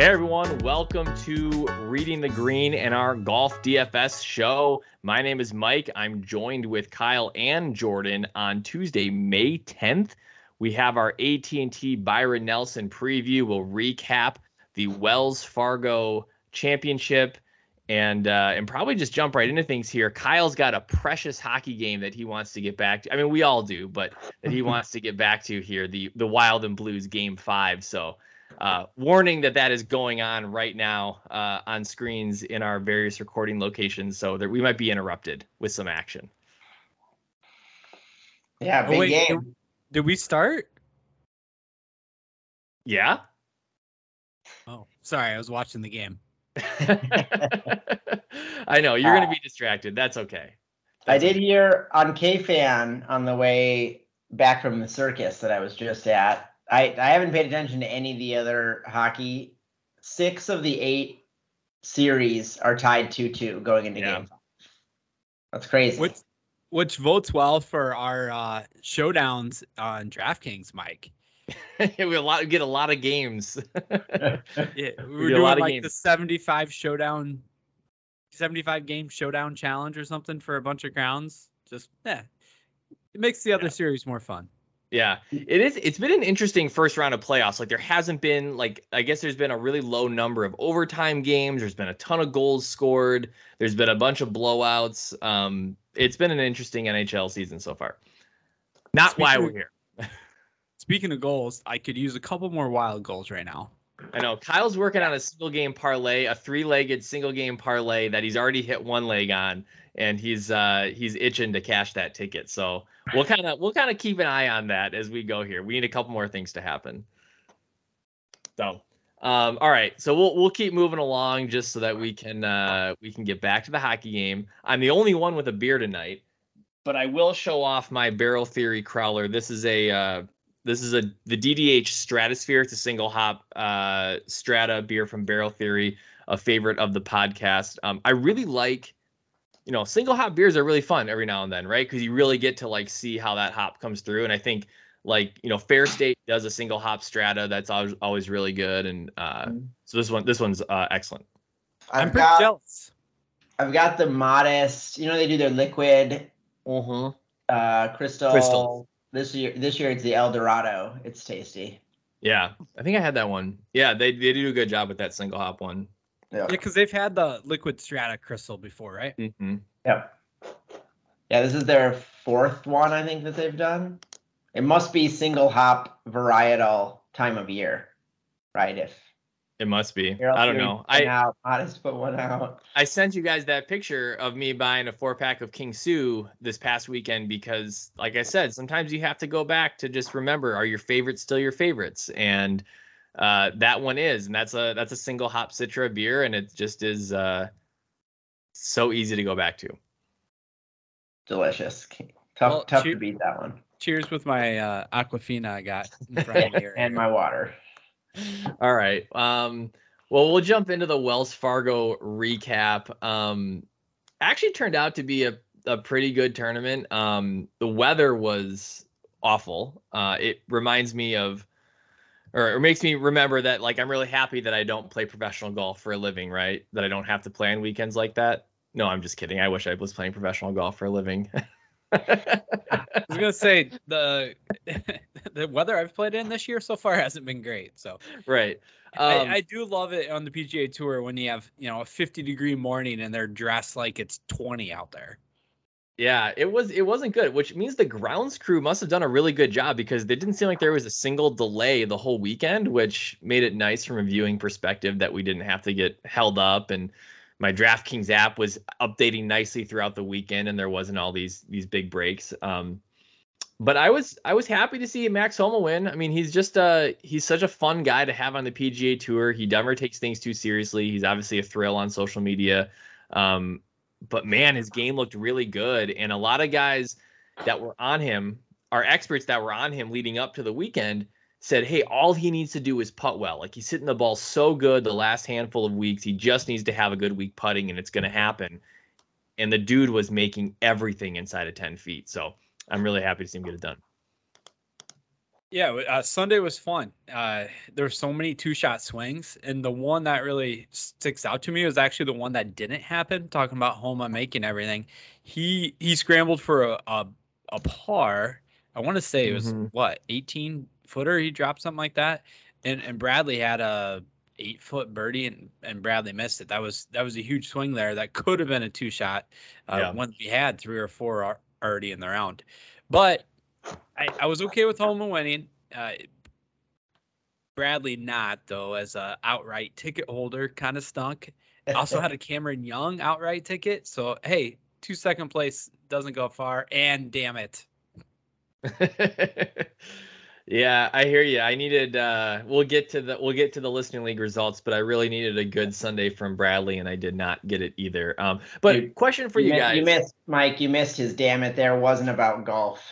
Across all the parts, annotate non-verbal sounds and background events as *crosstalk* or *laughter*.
Hey everyone, welcome to Reading the Green and our Golf DFS show. My name is Mike. I'm joined with Kyle and Jordan on Tuesday, May 10th. We have our AT&T Byron Nelson preview. We'll recap the Wells Fargo Championship and uh, and probably just jump right into things here. Kyle's got a precious hockey game that he wants to get back to. I mean, we all do, but that he *laughs* wants to get back to here the the Wild and Blues Game Five. So uh, warning that that is going on right now uh, on screens in our various recording locations, so that we might be interrupted with some action. Yeah, Oh, big wait, game. Did, did we start? Yeah. Oh, sorry, I was watching the game. *laughs* I know you're going to be distracted. That's okay. I That's did hear on KFan on the way back from the circus that I was just at. I, I haven't paid attention to any of the other hockey. Six of the eight series are tied 2 2 going into Yeah. game five. That's crazy. Which which votes well for our uh, showdowns on DraftKings, Mike. *laughs* we a lot get a lot of games. *laughs* Yeah, do we're a doing lot like games. the 75 showdown, 75 game showdown challenge or something for a bunch of crowns. Just yeah, it makes the other Yeah. series more fun. Yeah, it is. It's been an interesting first round of playoffs. Like there hasn't been like I guess there's been a really low number of overtime games. There's been a ton of goals scored. There's been a bunch of blowouts. Um, it's been an interesting NHL season so far. Not why we're here. *laughs* Speaking of goals, I could use a couple more wild goals right now. I know Kyle's working on a single game parlay, a three-legged single game parlay that he's already hit one leg on, and he's uh he's itching to cash that ticket. So we'll kind of we'll kind of keep an eye on that as we go here. We need a couple more things to happen. So um all right, so we'll we'll keep moving along just so that we can uh we can get back to the hockey game. I'm the only one with a beer tonight, but I will show off my barrel theory crowler. This is a uh this is a the DDH Stratasphere. It's a single hop uh, Strata beer from Barrel Theory, a favorite of the podcast. Um, I really like, you know, single hop beers are really fun every now and then, right? Because you really get to like see how that hop comes through. And I think like you know, Fair State does a single hop Strata that's always always really good. And uh, Mhm. so this one this one's uh, excellent. I'm I've pretty got jealous. I've got the Modist, you know, they do their liquid Mm-hmm. uh crystal. Crystal. This year this year it's the El Dorado. It's tasty. Yeah, I think I had that one. Yeah, they they do a good job with that single hop one. Yeah. Yeah, because they've had the liquid strata crystal before, right? Mm-hmm. Yep. Yeah, this is their fourth one, I think, that they've done. It must be single hop varietal time of year, right? If It must be. I don't know. I out, Modist put one out. I sent you guys that picture of me buying a four pack of King Sue this past weekend because, like I said, sometimes you have to go back to just remember are your favorites still your favorites, and uh, that one is, and that's a that's a single hop Citra beer, and it just is uh, so easy to go back to. Delicious. Tough, Well, tough cheer- to beat that one. Cheers with my uh, Aquafina I got in front of me here. *laughs* and my water. All right. Um, well, we'll jump into the Wells Fargo recap. Um, actually turned out to be a, a pretty good tournament. Um, the weather was awful. Uh, it reminds me of, or it makes me remember that like I'm really happy that I don't play professional golf for a living, right? That I don't have to play on weekends like that. No, I'm just kidding. I wish I was playing professional golf for a living. *laughs* I was gonna say the *laughs* the weather I've played in this year so far hasn't been great. So right. Um, I, I do love it on the PGA Tour when you have you know a 50 degree morning and they're dressed like it's 20 out there. Yeah, it was it wasn't good, which means the grounds crew must have done a really good job because they didn't seem like there was a single delay the whole weekend, which made it nice from a viewing perspective that we didn't have to get held up and my DraftKings app was updating nicely throughout the weekend and there wasn't all these these big breaks. Um but I was I was happy to see Max Homa win. I mean, he's just uh he's such a fun guy to have on the PGA Tour. He never takes things too seriously. He's obviously a thrill on social media. Um, but man, his game looked really good, and a lot of guys that were on him, our experts that were on him leading up to the weekend, said, "Hey, all he needs to do is putt well. Like he's hitting the ball so good the last handful of weeks. He just needs to have a good week putting, and it's going to happen." And the dude was making everything inside of ten feet. So I'm really happy to see him get it done. Yeah, uh, Sunday was fun. Uh, there were so many two shot swings, and the one that really sticks out to me was actually the one that didn't happen. Talking about Homa making everything, he he scrambled for a a, a par. I want to say it was Mm-hmm. what 18 footer. He dropped something like that, and and Bradley had a eight foot birdie, and and Bradley missed it. That was that was a huge swing there. That could have been a two shot uh, Yeah. when we had three or four already in the round, but. I, I was okay with Homa winning. Uh, Bradley not though, as a outright ticket holder, kind of stunk. Also had a *laughs* Cameron Young outright ticket, so hey, two second place doesn't go far. And damn it, *laughs* yeah, I hear you. I needed uh we'll get to the we'll get to the listening league results, but I really needed a good Sunday from Bradley and I did not get it either. Um but You- question for you, mi- guys. You missed Mike. You missed his damn it. There wasn't about golf.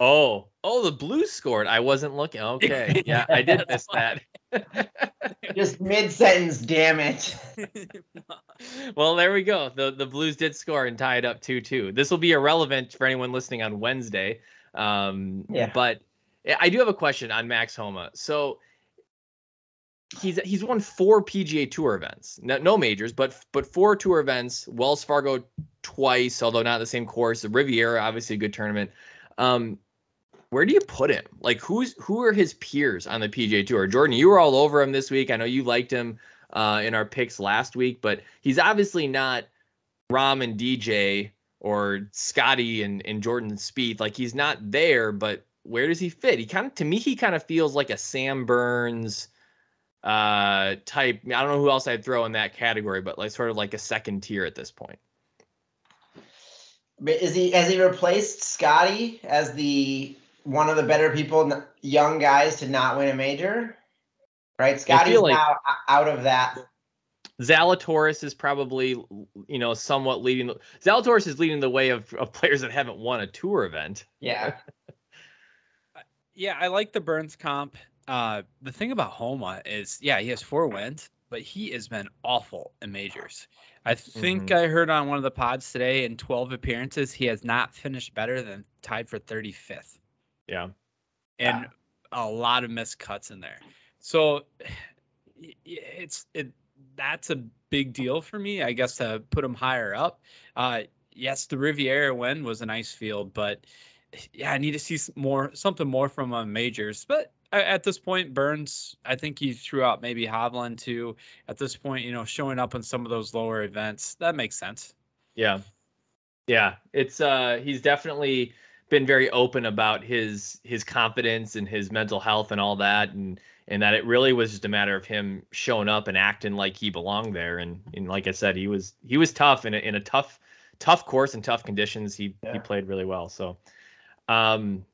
Oh, oh, the Blues scored. I wasn't looking. Okay. *laughs* Yeah, I did miss that. *laughs* Just mid sentence. Damn it. *laughs* well, there we go. The the Blues did score and tie it up 2-2. This will be irrelevant for anyone listening on Wednesday. Um Yeah. but I- I do have a question on Max Homa. So he's he's won four PGA Tour events. No, no majors, but but four tour events, Wells Fargo twice, although not the same course. The Riviera obviously a good tournament. Um where do you put him? Like who's who are his peers on the PGA Tour? Jordan, you were all over him this week. I know you liked him uh, in our picks last week, but he's obviously not Rahm and DJ or Scotty and, and Jordan Spieth. Like he's not there, but where does he fit? He kind of to me, he kind of feels like a Sam Burns uh type. I don't know who else I'd throw in that category, but like sort of like a second tier at this point. But Is he has he replaced Scotty as the one of the better people, young guys to not win a major? Right, Scotty's like- now out of that. Zalatoris is probably, you know, somewhat leading. The, Zalatoris is leading the way of, of players that haven't won a tour event. Yeah, *laughs* yeah, I like the Burns comp. Uh, the thing about Homa is, yeah, he has four wins, but he has been awful in majors. I think I heard on one of the pods today in 12 appearances, he has not finished better than tied for 35th. Yeah. and a lot of missed cuts in there. So it's it that's a big deal for me, I guess, to put him higher up. Uh, yes, the Riviera win was a nice field, but yeah, I need to see s- more something more from uh, majors. But at this point, Burns, I think he threw out maybe Hovland too. At this point, you know, showing up in some of those lower events, that makes sense. Yeah. Yeah. It's uh he's definitely been very open about his his confidence and his mental health and all that and and that it really was just a matter of him showing up and acting like he belonged there and and like I said he was he was tough in a, in a tough tough course and tough conditions he he played really well so um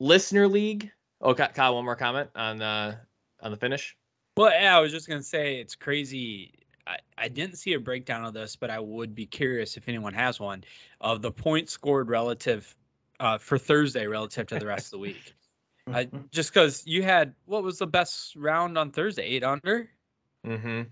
listener league oh Ky- Kyle one more comment on uh on the finish Well, yeah, I was just gonna say it's crazy. I, I didn't see a breakdown of this, but I would be curious if anyone has one of the points scored relative uh, for Thursday relative to the rest of the week. *laughs* I, just because you had what was the best round on Thursday, eight under, mm-hmm.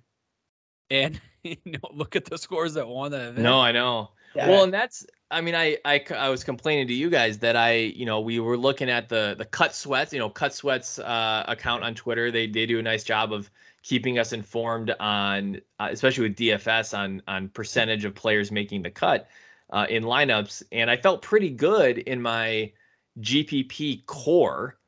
and *laughs* you know, look at the scores that won the event. no I know Yeah. Well, and that's I mean I I was complaining to you guys that I you know we were looking at the the cut sweats you know cut sweats uh, account on Twitter. They they do a nice job of keeping us informed on uh, especially with DFS on on percentage of players making the cut uh, in lineups. And I felt pretty good in my GPP core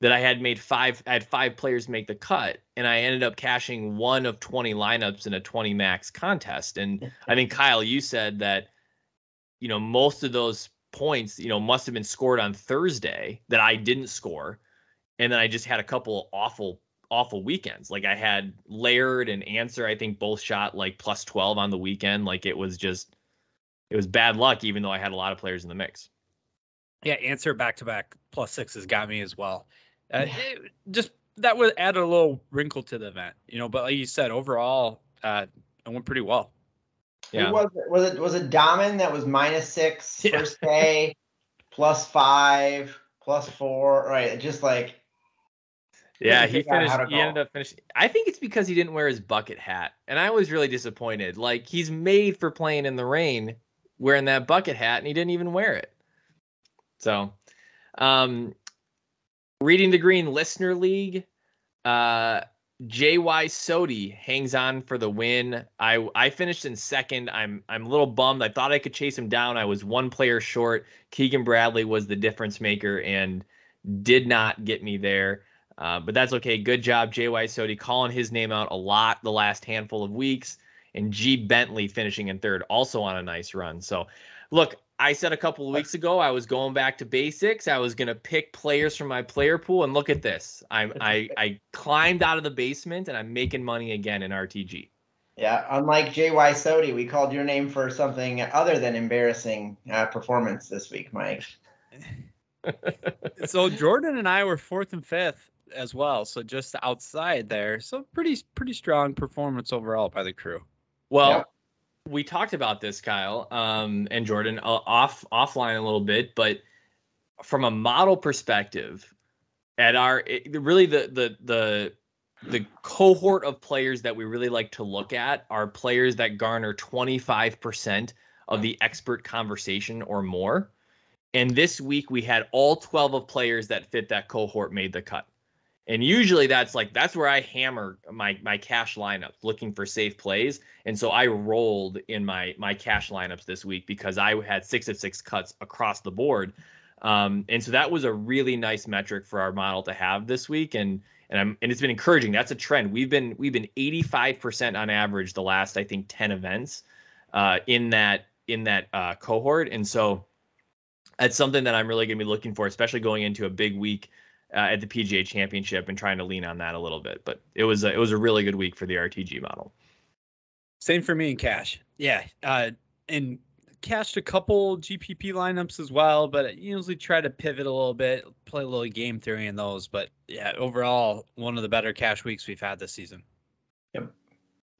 that I had made five I had five players make the cut and I ended up cashing one of 20 lineups in a 20 max contest. And *laughs* I think Kyle you said that you know most of those points you know must have been scored on Thursday that I didn't score and then I just had a couple awful awful weekends like I had Laird and Ancer I think both shot like plus 12 on the weekend like it was just it was bad luck even though I had a lot of players in the mix Yeah, Ancer back to back plus sixes got me as well. Uh, Yeah. it- just that would add a little wrinkle to the event, you know. But like you said, overall, uh, it went pretty well. Yeah Who was it? Was it was it Dahmen that was minus six Yeah. first day, plus five, plus four, right? Just like Yeah, he finished. He ended up finishing. I think it's because he didn't wear his bucket hat, and I was really disappointed. Like he's made for playing in the rain, wearing that bucket hat, and he didn't even wear it. So, um, Reading the Green Listener League. Uh, JY Sodi hangs on for the win. I I finished in second. I'm I'm a little bummed. I thought I could chase him down. I was one player short. Keegan Bradley was the difference maker and did not get me there. Uh, but that's okay. Good job, JY Sodi, calling his name out a lot the last handful of weeks. And G Bentley finishing in third, also on a nice run. So, look, I said a couple of weeks ago I was going back to basics. I was going to pick players from my player pool, and look at this. I'm I *laughs* I climbed out of the basement and I'm making money again in RTG. Yeah, unlike JY Sodi, we called your name for something other than embarrassing uh, performance this week, Mike. so Jordan and I were fourth and fifth as well, so just outside there. So pretty pretty strong performance overall by the crew. Well, yep we talked about this, Kyle, um, and Jordan, uh, off offline a little bit, but from a model perspective, at our it, really the the the the cohort of players that we really like to look at are players that garner 25% of the expert conversation or more. And this week we had all 12 of players that fit that cohort made the cut. And usually that's like that's where I hammer my my cash lineups looking for safe plays. And so I rolled in my my cash lineups this week because I had six of six cuts across the board. Um, and so that was a really nice metric for our model to have this week. And and I'm and it's been encouraging. That's a trend. We've been we've been 85% on average the last I think 10 events uh, in that in that uh, cohort. And so that's something that I'm really going to be looking for, especially going into a big week uh, at the PGA Championship and trying to lean on that a little bit. But it was a, it was a really good week for the RTG model. Same for me in cash. Yeah, uh, and cashed a couple GPP lineups as well, but I usually try to pivot a little bit, play a little game theory in those. But yeah, overall, one of the better cash weeks we've had this season. Yep.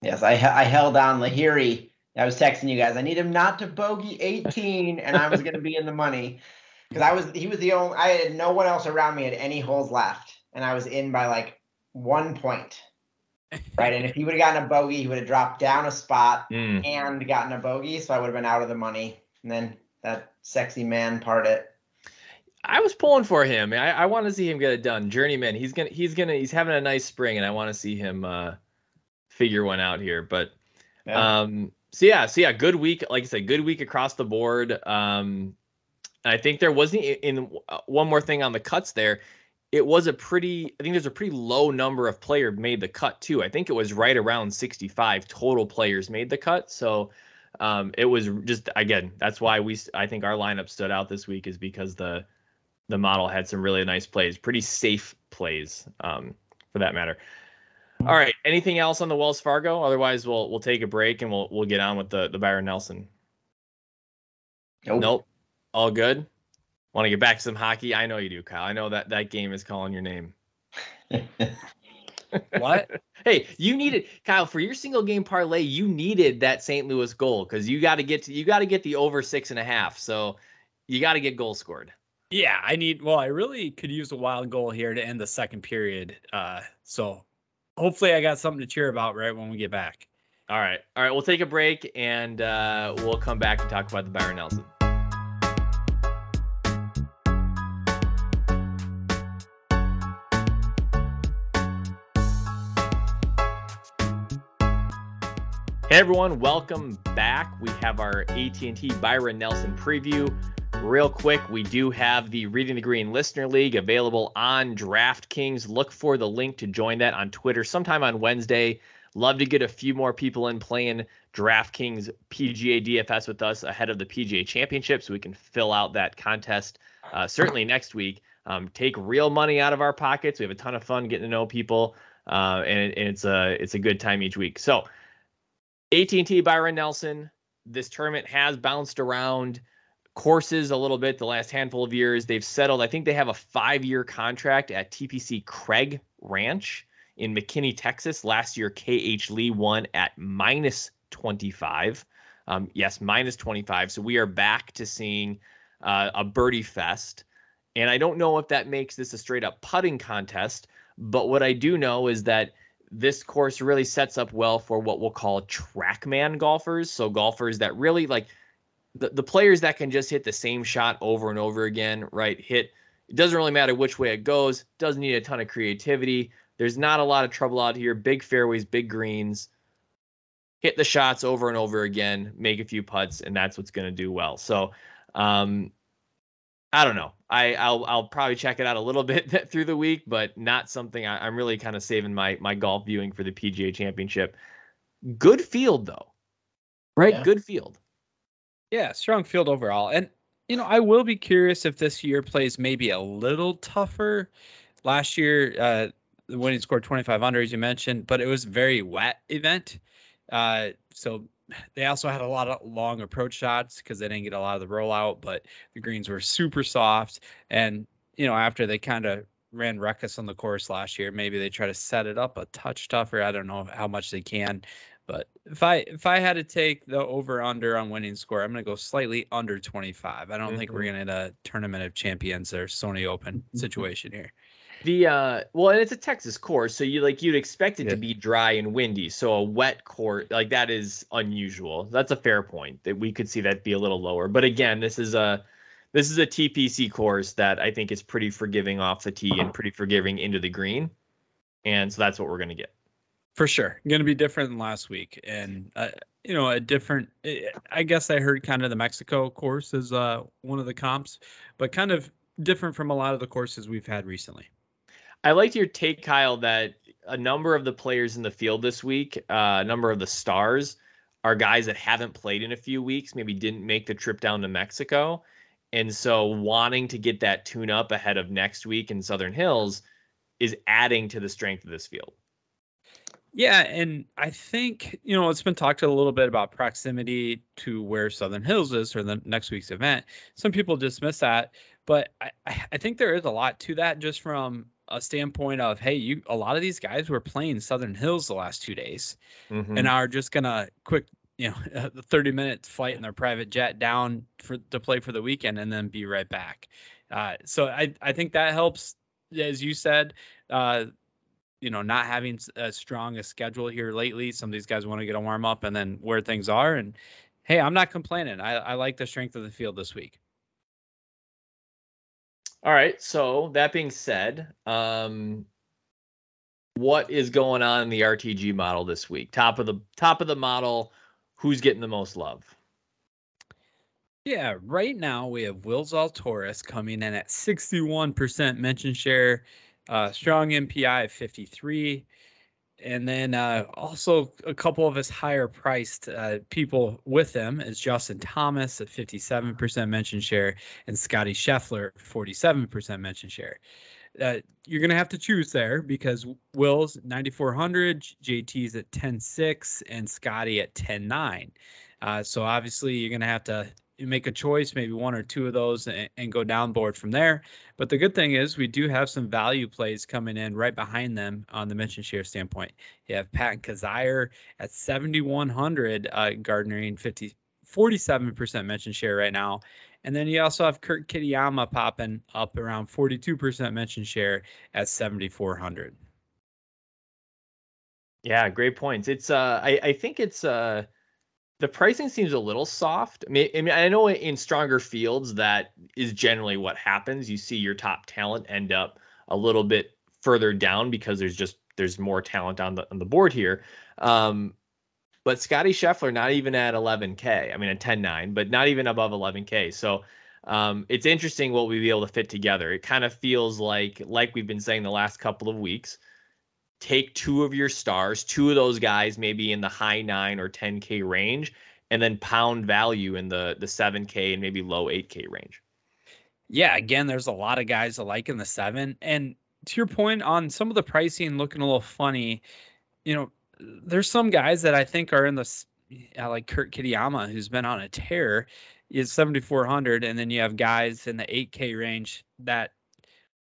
Yes, I I held on Lahiri. I was texting you guys. I need him not to bogey 18, and I was going to be in the money because I was he was the only I had no one else around me had any holes left, and I was in by like one point. Right, and if he would have gotten a bogey, he would have dropped down a spot mm. and gotten a bogey, so I would have been out of the money. And then that sexy man part it. I was pulling for him. I, I want to see him get it done. Journeyman, he's gonna he's gonna he's having a nice spring, and I want to see him uh, figure one out here. But yeah. um, so yeah, so yeah, good week. Like I said, good week across the board. Um, I think there wasn't in uh, one more thing on the cuts there. It was a pretty, I think there's a pretty low number of players made the cut too. I think it was right around 65 total players made the cut. So um, it was just again, that's why we, I think our lineup stood out this week is because the the model had some really nice plays, pretty safe plays um, for that matter. All right. Anything else on the Wells Fargo? Otherwise, we'll we'll take a break and we'll we'll get on with the the Byron Nelson. Nope. Nope. All good. Want to get back to some hockey? I know you do, Kyle. I know that that game is calling your name. *laughs* what? Hey, you needed Kyle for your single game parlay. You needed that St. Louis goal because you got to get to you got to get the over six and a half. So you got to get goal scored. Yeah, I need. Well, I really could use a wild goal here to end the second period. Uh, so hopefully, I got something to cheer about right when we get back. All right, all right. We'll take a break and uh, we'll come back and talk about the Byron Nelson. Everyone, welcome back. We have our AT&T Byron Nelson preview. Real quick, we do have the Reading the Green Listener League available on DraftKings. Look for the link to join that on Twitter sometime on Wednesday. Love to get a few more people in playing DraftKings PGA DFS with us ahead of the PGA Championship so we can fill out that contest uh, certainly next week. Um, take real money out of our pockets. We have a ton of fun getting to know people, uh, and, and it's a it's a good time each week. So AT&T Byron Nelson. This tournament has bounced around courses a little bit the last handful of years. They've settled. I think they have a five-year contract at TPC Craig Ranch in McKinney, Texas. Last year, KH Lee won at minus 25. Um, yes, minus 25. So we are back to seeing uh, a birdie fest. And I don't know if that makes this a straight up putting contest, but what I do know is that – this course really sets up well for what we'll call trackman golfers. So golfers that really like the, the players that can just hit the same shot over and over again, right? Hit It doesn't really matter which way it goes. Doesn't need a ton of creativity. There's not a lot of trouble out here. Big fairways, big greens. Hit the shots over and over again, make a few putts, and that's what's going to do well. So, um, I don't know. I I'll I'll probably check it out a little *laughs* bit *laughs* through the week, but not something I, am really kind of saving my my golf viewing for the PGA Championship. Good field though, right? Yeah. Good field. Yeah, strong field overall, and you know I will be curious if this year plays maybe a little tougher. Last year, uh, the winning score 25 under, as you mentioned, but it was very wet event. Uh, so they also had a lot of long approach shots because they didn't get a lot of the rollout, but the greens were super soft. And, you know, after they kind of ran ruckus on the course last year, maybe they try to set it up a touch tougher. I don't know how much they can. But if I if I had to take the over under on winning score, I'm gonna go slightly under 25. I don't mm-hmm. think we're mm-hmm. gonna a tournament of champions or Sony Open mm-hmm. situation here. The uh well, and it's a Texas course, so you like you'd expect it yeah. to be dry and windy. So a wet court like that is unusual. That's a fair point. That we could see that be a little lower. But again, this is a this is a TPC course that I think is pretty forgiving off the tee and pretty forgiving into the green. And so that's what we're going to get. For sure. Going to be different than last week and uh, you know, a different eh, I guess I heard kind of the Mexico course is uh one of the comps, but kind of different from a lot of the courses we've had recently. I liked your take, Kyle, that a number of the players in the field this week, uh, a number of the stars, are guys that haven't played in a few weeks, maybe didn't make the trip down to Mexico. And so wanting to get that tune up ahead of next week in Southern Hills is adding to the strength of this field. Yeah, and I think, you know, it's been talked a little bit about proximity to where Southern Hills is for the next week's event. Some people dismiss that, but I, I think there is a lot to that just from a standpoint of hey you a lot of these guys were playing southern hills the last two days mm-hmm. and are just gonna quick you know *laughs* the 30 minute flight in their private jet down for to play for the weekend and then be right back. Uh, so i i think that helps as you said uh, you know not having as strong a schedule here lately. Some of these guys want to get a warm up and then where things are and hey i'm not complaining. I, I like the strength of the field this week all right. So that being said, um, what is going on in the RTG model this week? Top of the top of the model, who's getting the most love? Yeah, right now we have Will Zalatoris coming in at 61% mention share, uh, strong MPI of 53 and then uh, also a couple of his higher priced uh, people with him is Justin Thomas at 57% mention share and Scotty Scheffler 47% mention share. Uh, you're going to have to choose there because Will's 9400, JT's at 106, and Scotty at 109. Uh, so obviously you're going to have to make a choice, maybe one or two of those, and, and, go down board from there. But the good thing is we do have some value plays coming in right behind them on the mention share standpoint. You have Pat Kizzire at 7,100, uh, garnering 50, 47% mention share right now. And then you also have Kurt Kitayama popping up around 42% mention share at 7,400. Yeah, great points. It's uh I, I think it's uh the pricing seems a little soft. I mean, I mean, I know in stronger fields that is generally what happens. You see your top talent end up a little bit further down because there's just there's more talent on the on the board here. Um, but Scotty Scheffler not even at 11k. I mean at 10.9, but not even above 11k. So um, it's interesting what we be able to fit together. It kind of feels like like we've been saying the last couple of weeks take two of your stars, two of those guys maybe in the high 9 or 10k range and then pound value in the the 7k and maybe low 8k range. Yeah, again, there's a lot of guys that like in the 7 and to your point on some of the pricing looking a little funny, you know, there's some guys that I think are in the like Kurt Kitayama who's been on a tear is 7400 and then you have guys in the 8k range that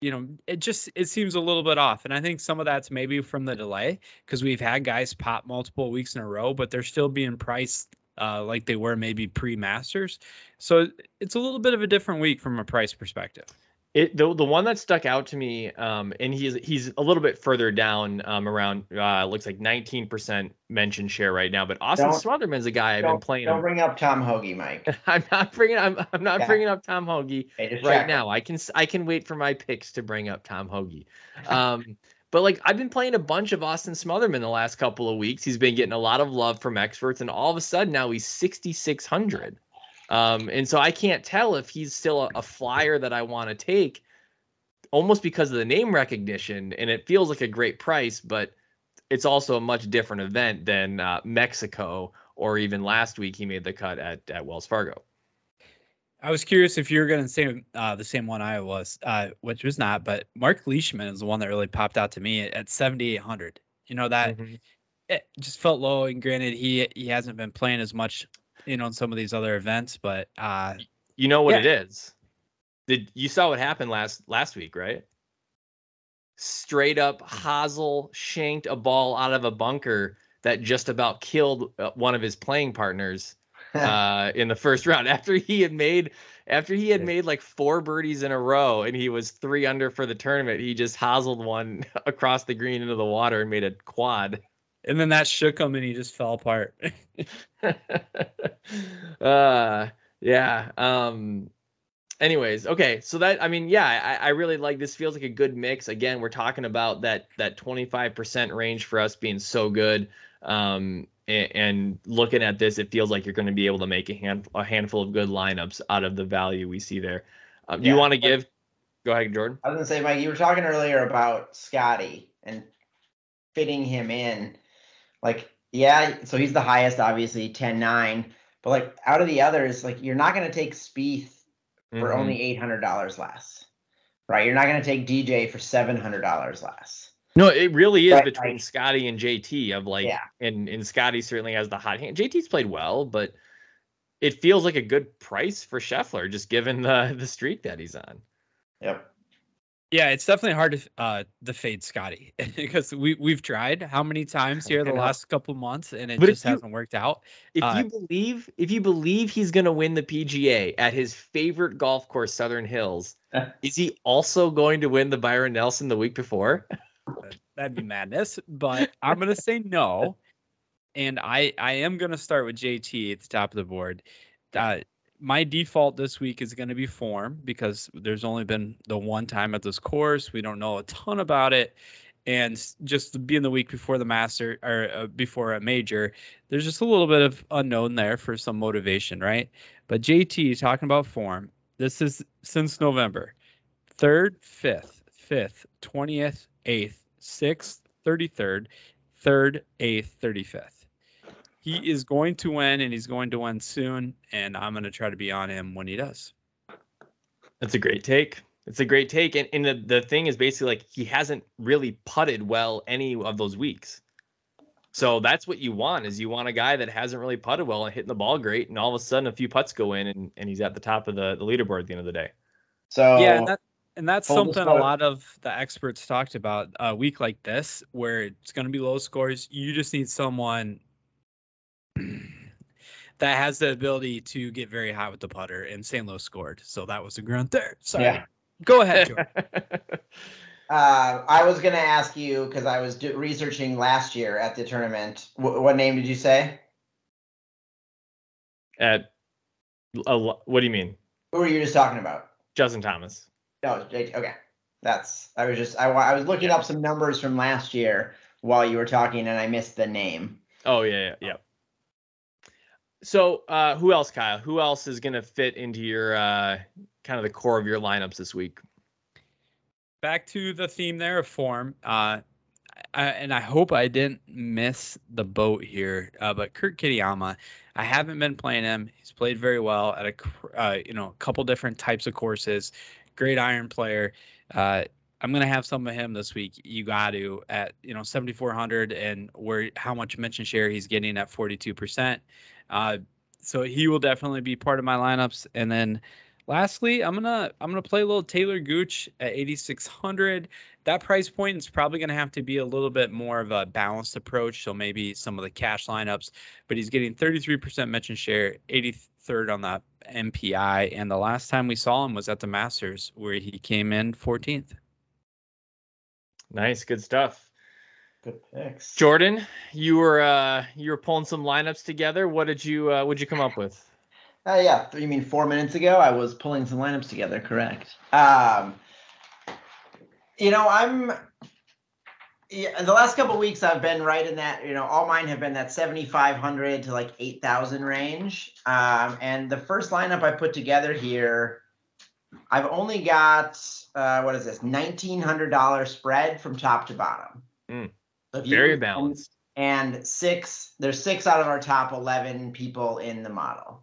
you know, it just it seems a little bit off, and I think some of that's maybe from the delay because we've had guys pop multiple weeks in a row, but they're still being priced uh, like they were maybe pre Masters. So it's a little bit of a different week from a price perspective. It the the one that stuck out to me, um, and he's he's a little bit further down, um, around uh, looks like 19% mention share right now. But Austin Don't- Smotherman's a guy I've been playing. don't bring up Tom Hoge, Mike. *laughs* I'm not bringing I'm I'm not Yeah. bringing up Tom Hoge right check. now. I can I can wait for my picks to bring up Tom Hoge. Um, *laughs* but like I've been playing a bunch of Austin Smotherman the last couple of weeks. He's been getting a lot of love from experts, and all of a sudden now he's 6600. Um, and so I can't tell if he's still a, a flyer that I want to take, almost because of the name recognition, and it feels like a great price, but it's also a much different event than uh, Mexico or even last week he made the cut at at Wells Fargo. I was curious if you were going to say uh, the same one I was, uh, which was not, but Mark Leishman is the one that really popped out to me at, at 7,800. You know, that Mhm. it just felt low. And granted, he he hasn't been playing as much, you know, some of these other events, but uh, You know what Yeah. it is. Did you saw what happened last last week, right? Straight up Hazel shanked a ball out of a bunker that just about killed uh, one of his playing partners *laughs* uh, in the first round *laughs* after he had made after he had made like four birdies in a row and he was three under for the tournament. He just hazeled one *laughs* across the green into the water and made a quad. And then that shook him and he just fell apart. *laughs* *laughs* uh yeah um anyways okay so that i mean yeah I, I really like this feels like a good mix again we're talking about that that 25% range for us being so good um and, and looking at this it feels like you're going to be able to make a hand a handful of good lineups out of the value we see there um, do you want to give go ahead jordan I was gonna say, Mike, you were talking earlier about Scotty and fitting him in. Like, yeah, so he's the highest, obviously, 10-9. But like out of the others, like you're not gonna take Spieth for Mhm. only eight hundred dollars less. Right? You're not gonna take DJ for seven hundred dollars less. No, it really is between like- Scotty and JT of like Yeah. and and Scotty certainly has the hot hand. JT's played well, but it feels like a good price for Scheffler just given the *laughs* the streak that he's on. Yep. Yeah, it's definitely hard to uh to fade Scotty *laughs* because we we've tried how many times here the last couple months and it But just you- hasn't worked out. If Uh, you believe if you believe he's going to win the PGA at his favorite golf course Southern Hills, *laughs* is he also going to win the Byron Nelson the week before? That'd be madness, but I'm gonna say no. And I I am gonna start with JT at the top of the board. Uh, my default this week is gonna be form because there's only been the one time at this course. We don't know a ton about it, and just being the week before the master or uh, before a major, there's just a little bit of unknown there for some motivation, right? But JT talking about form. This is since November, third, fifth, fifth, twentieth, eighth, sixth, thirty-third, third, eighth, thirty-fifth. He is going to win, and he's going to win soon. And I'm going to try to be on him when he does. That's a great take. It's a great take. And, and the, the thing is basically like he hasn't really putted well any of those weeks. So that's what you want is you want a guy that hasn't really putted well and hitting the ball great, and all of a sudden a few putts go in and, and he's at the top of the, the leaderboard at the end of the day. So yeah, and, that, and that's something a lot of the experts talked about. A week like this, where it's going to be low scores, you just need someone that has the ability to get very high with the putter. And St. Louis scored, so that was a grunt there. Sorry. Yeah. Go ahead, Joe. *laughs* Uh, I was gonna ask you because I was do- researching last year at the tournament. Wh- what name did you say? at a, what do you mean? Who were you just talking about? Justin Thomas. No, Okay, that's. I was just. I, I was looking up some numbers from last year while you were talking, and I missed the name. Oh yeah, yeah, yeah. So uh who else, Kyle? Who else is gonna fit into your uh kind of the core of your lineups this week? back to the theme there of form. Uh, I, and I hope I didn't miss the boat here. Uh, but Kurt Kitayama, I haven't been playing him. He's played very well at a uh, you know a couple different types of courses. Great iron player. Uh, I'm gonna have some of him this week. You got to at you know 7,400 and where how much mention share he's getting at 42 percent. Uh, so he will definitely be part of my lineups. And then lastly, I'm gonna I'm gonna play a little Taylor Gooch at 8600. That price point is probably gonna have to be a little bit more of a balanced approach. So maybe some of the cash lineups, but he's getting 33% mention share, 83rd on the MPI, and the last time we saw him was at the Masters, where he came in 14th. Nice, good stuff. Good picks. Jordan, you were uh, you were pulling some lineups together. What did you uh, what did you come up with? Uh, yeah, you mean four minutes ago? I was pulling some lineups together. Correct. Um, you know, I'm. Yeah, the last couple weeks I've been right in that. You know, all mine have been that 7,500 to like 8,000 range. Um, and the first lineup I put together here, I've only got uh, what is this? $1,900 spread from top to bottom. Mm. You- Very balanced. and six there's six out of our top 11 people in the model.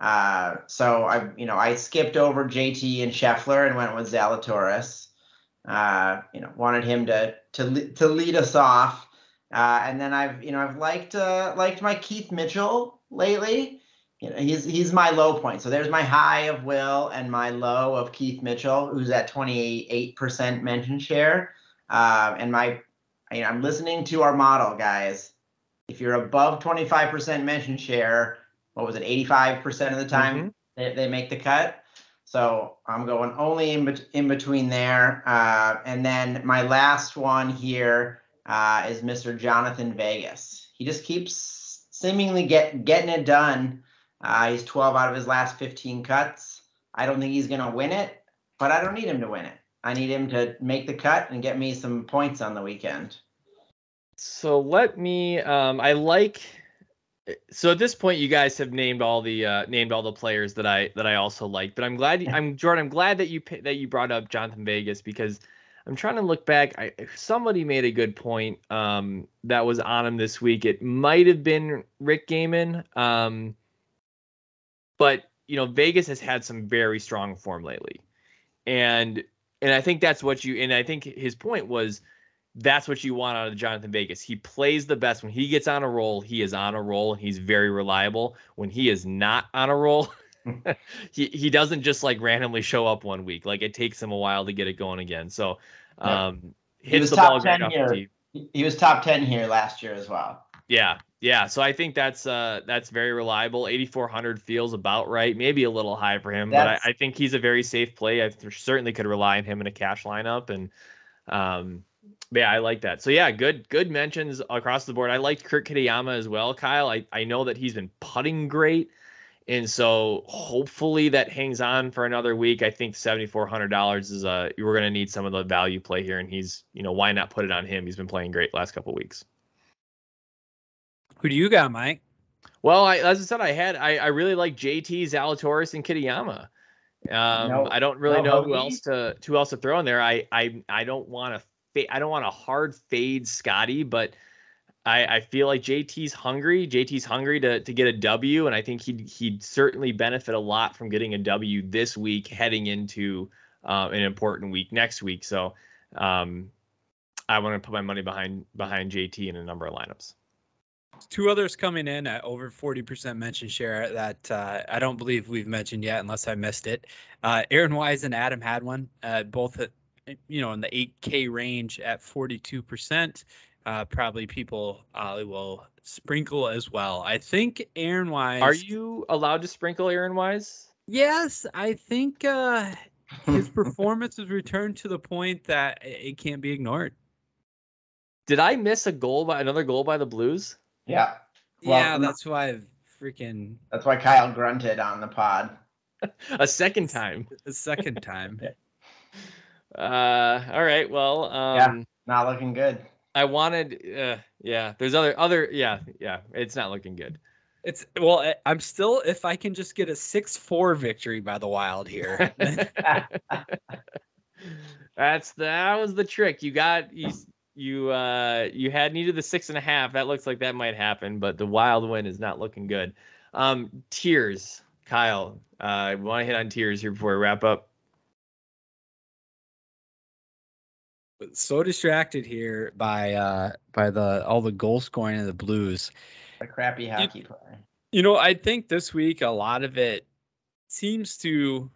Uh, so i you know i skipped over jt and scheffler and went with zalatoris. Uh, you know wanted him to to to lead us off. Uh, and then i've you know i've liked uh, liked my keith mitchell lately. You know he's he's my low point. So there's my high of will and my low of keith mitchell who's at 28% mention share. Uh, and my I'm listening to our model, guys. If you're above 25% mention share, what was it, 85% of the time they, they make the cut? So I'm going only in, bet- in between there. Uh, and then my last one here uh, is Mr. Jhonattan Vegas. He just keeps seemingly get getting it done. Uh, he's 12 out of his last 15 cuts. I don't think he's going to win it, but I don't need him to win it. I need him to make the cut and get me some points on the weekend. So let me. Um, I like. So at this point, you guys have named all the uh, named all the players that I that I also like. But I'm glad you- I'm Jordan. I'm glad that you that you brought up Jhonattan Vegas because I'm trying to look back. I, somebody made a good point um, that was on him this week. It might have been Rick Gehman, um, but you know Vegas has had some very strong form lately, and and I think that's what you. And I think his point was that's what you want out of Jhonattan Vegas. He plays the best when he gets on a roll. He is on a roll and he's very reliable. When he is not on a roll, *laughs* he he doesn't just like randomly show up one week. Like it takes him a while to get it going again. So Yeah. um He hits was the top ball great 10 off here. the tee. He was top 10 here last year as well. Yeah, yeah. So I think that's uh that's very reliable. 8400 feels about right. Maybe a little high for him, but I, I think he's a very safe play. I certainly could rely on him in a cash lineup, and um, yeah, I like that. So yeah, good good mentions across the board. I liked Kurt Kitayama as well, Kyle. I I know that he's been putting great. And so hopefully that hangs on for another week. I think seventy four hundred dollars is uh we're gonna need some of the value play here, and he's you know why not put it on him? He's been playing great last couple weeks. Who do you got, Mike? Well, I, as I said, I had I, I really like JT Zalatoris and Kitayama. Um, No- I don't really no know who else to who else to throw in there. I I I don't want to fa- I don't want a hard fade Scotty, but I I feel like JT's hungry. JT's hungry to to get a W, and I think he'd he'd certainly benefit a lot from getting a W this week, heading into uh, an important week next week. So um, I want to put my money behind behind JT in a number of lineups. Two others coming in at over 40% mention share that uh, I don't believe we've mentioned yet, unless I missed it. Uh, Aaron Wise and Adam Hadwin, uh, both you know in the 8K range at 42%. Uh, probably people uh, will sprinkle as well. I think Aaron Wise. Are you allowed to sprinkle Aaron Wise? Yes, I think uh, his *laughs* performance has returned to the point that it it can't be ignored. Did I miss a goal by another goal by the Blues? Yeah. Well, yeah, that's why I've freaking That's why Kyle grunted on the pod. *laughs* A second time. A second time. *laughs* Uh, all right. Well, Yeah. um, Not looking good. I wanted. Uh, yeah. There's other other. Yeah. Yeah. It's not looking good. It's well, I- I'm still if I can just get a six four victory by the Wild here. *laughs* *laughs* That's that was the trick. You got you you uh you had needed the six and a half. That looks like that might happen, but the wild win is not looking good. Um, tears, Kyle. Uh, I want to hit on tears here before we wrap up. So distracted here by uh by the all the goal scoring of the Blues. A crappy hockey player. You know, I think this week a lot of it seems to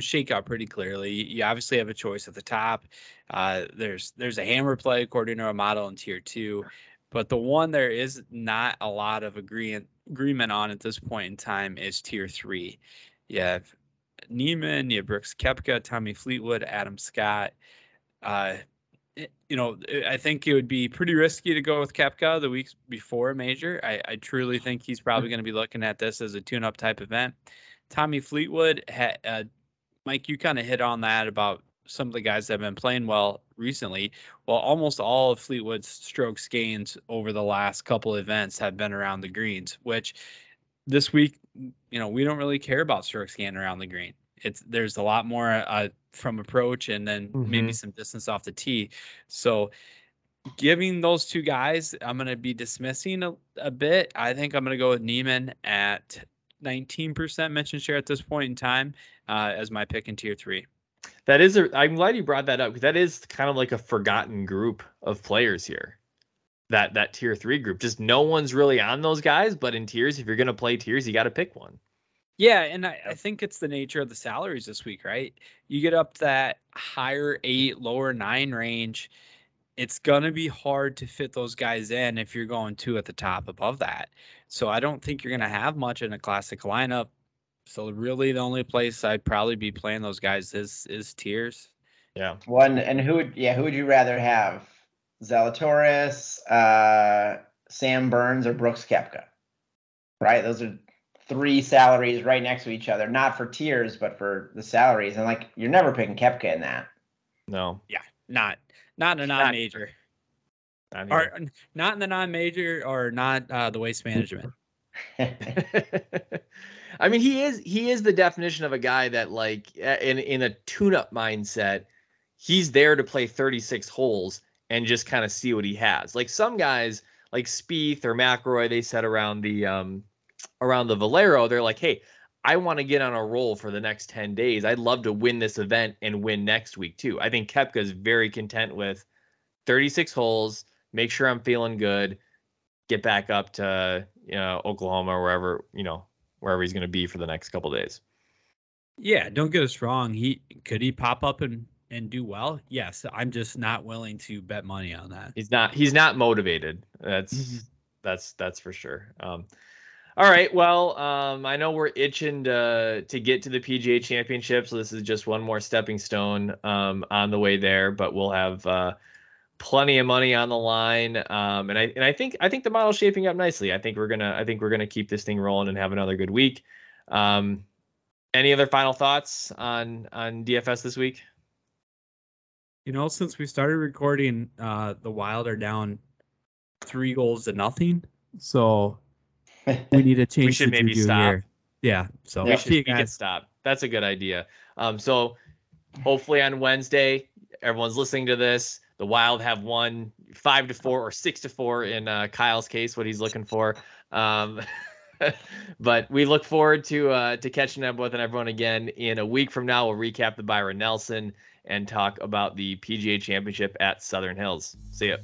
shake out pretty clearly. You obviously have a choice at the top. Uh, there's there's a hammer play according to our model in tier two, but the one there is not a lot of agreement agreement on at this point in time is tier three. You have Niemann, you have Brooks Koepka, Tommy Fleetwood, Adam Scott. Uh, you know, eh, I think it would be pretty risky to go with Koepka the weeks before a major. I, I truly think he's probably going to be looking at this as a tune-up type event. Tommy Fleetwood, uh, Mike, you kind of hit on that about some of the guys that have been playing well recently. Well, almost all of Fleetwood's strokes gains over the last couple events have been around the greens, which this week, you know, we don't really care about strokes gain around the green. It's there's a lot more uh, from approach and then mm-hmm. maybe some distance off the tee. So giving those two guys, I'm going to be dismissing a, a bit. I think I'm going to go with Niemann at 19% mention share at this point in time uh, as my pick in tier three. That is a. I'm glad you brought that up because that is kind of like a forgotten group of players here. That that tier three group, just no one's really on those guys. But in tiers, if you're gonna play tiers, you got to pick one. Yeah, and I, I, think it's the nature of the salaries this week, right? You get up that higher eight, lower nine range. It's gonna be hard to fit those guys in if you're going two at the top above that. So I don't think you're gonna have much in a classic lineup so really, the only place I'd probably be playing those guys is is tiers. Yeah. One and who would yeah who would you rather have? Zalatoris, uh, Sam Burns, or Brooks Koepka? Right, those are three salaries right next to each other, not for tiers, but for the salaries. And like, you're never picking Koepka in that. No. Yeah, not not in a non-major. Not, not or not in the non-major, or not uh, the waste management. *laughs* *laughs* I mean, he is he is the definition of a guy that like in in a tune-up mindset, he's there to play 36 holes and just kind of see what he has. Like some guys like Spieth or McIlroy, they said around the um around the Valero, they're like, hey, I want to get on a roll for the next 10 days. I'd love to win this event and win next week too. I think Koepka is very content with 36 holes, make sure I'm feeling good, get back up to you know Oklahoma or wherever, you know, wherever he's going to be for the next couple days. Yeah, don't get us wrong. He could he pop up and and do well. Yes, I'm just not willing to bet money on that. He's not. He's not motivated. That's mm-hmm. that's that's for sure. Um, all right. Well, um, I know we're itching to to get to the PGA Championship, so this is just one more stepping stone um, on the way there. But we'll have uh, plenty of money on the line. Um, and I and I think I think the model's shaping up nicely. I think we're gonna I think we're gonna keep this thing rolling and have another good week. Um, any other final thoughts on on DFS this week? You know, since we started recording, uh, the Wild are down three goals to nothing. So we *laughs* need to change. we should maybe stop. Here. Yeah. So we should we can stop. That's a good idea. Um, so hopefully on Wednesday, everyone's listening to this the Wild have won five to four or six to four in uh, Kyle's case, what he's looking for. Um, *laughs* but we look forward to uh, to catching up with everyone again in a week from now. We'll recap the Byron Nelson and talk about the PGA Championship at Southern Hills. See ya.